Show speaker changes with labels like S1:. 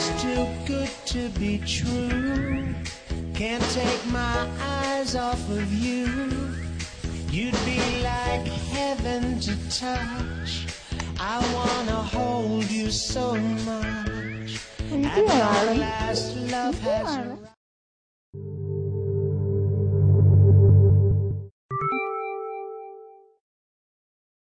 S1: Too good to be true. Can't take my eyes off of you. You'd be like heaven to touch. I wanna hold you so much. At last.